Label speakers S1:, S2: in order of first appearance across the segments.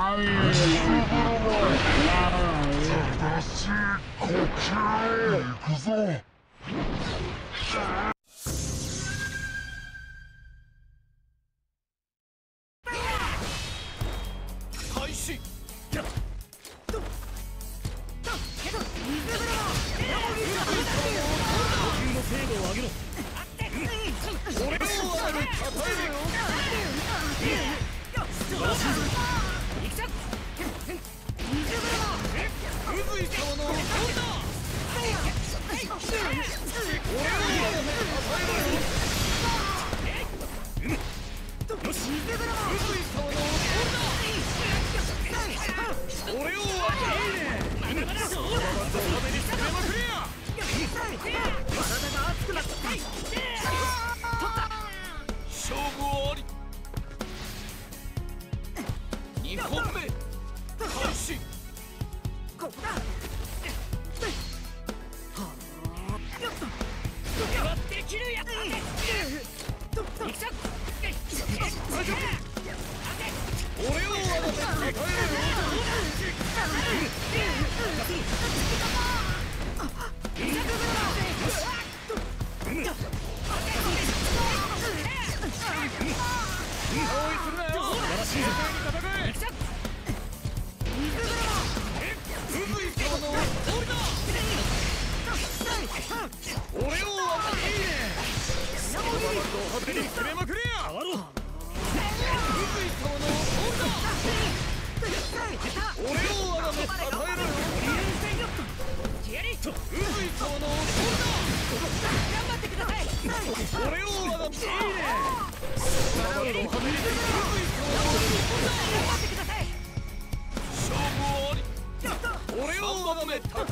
S1: 正しい。呼吸行くぞ2本目開始勝負あ俺を3番目た。たえろよ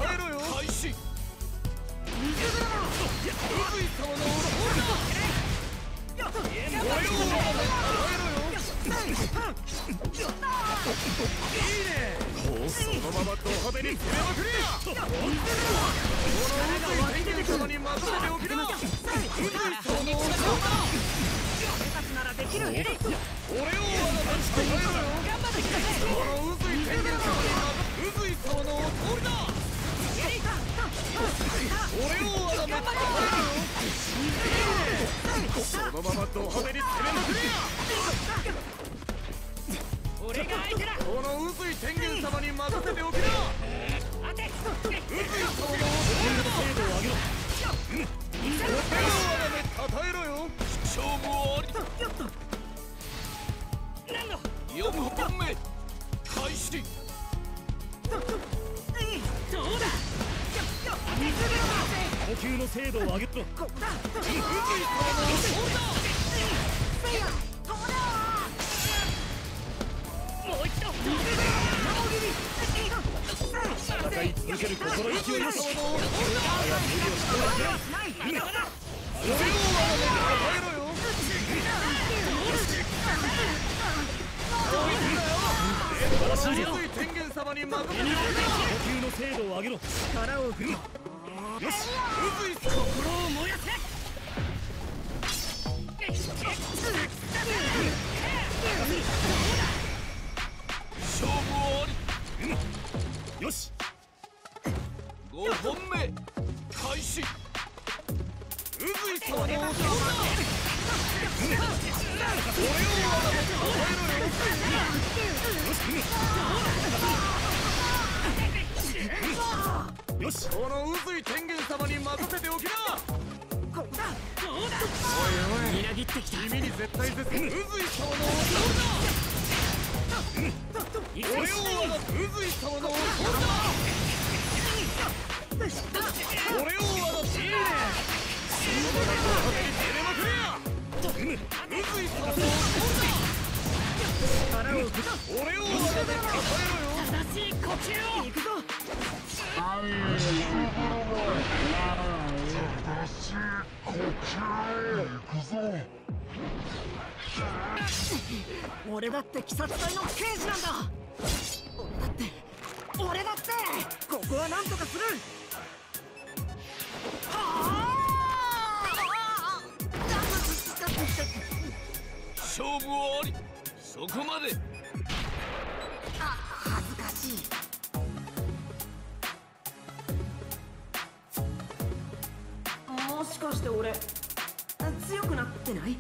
S1: 手に攻めまくれこの宇宙天元様に任せておきな宇宙その俺をあなたにたたえろよ。この宇髄天元様に宇髄様のお通りだ俺をあなたにたたえろよそのままド派手に攻めまくれ
S2: 俺が相手だ
S1: この宇髄天元様に任せておきな4本目開始
S2: どうだ
S3: 呼吸の精度を上げろ。
S2: もう一度
S3: 戦い続ける心意気をよし
S1: 宇髄天元様に任せ
S3: 呼吸の精度を上げろ。
S2: 腹を振る
S3: よし
S1: 宇髄様
S2: 心を燃やせ
S1: 勝負あり
S3: よ。し
S1: 5本目開始宇髄様のおをよ
S3: し。
S1: この宇髄天元様に任せておきな。
S2: みなぎってきた
S1: 君に絶対絶宇髄様のだ。俺をあなた宇髄様のお通
S2: 腹を振る
S1: だ俺
S2: だって鬼殺隊の刑事なんだ。俺だって俺だってここはなんとかする。はあ。
S1: 勝負ありそこまで。
S2: あ恥ずかしい。もしかして俺強くなってない？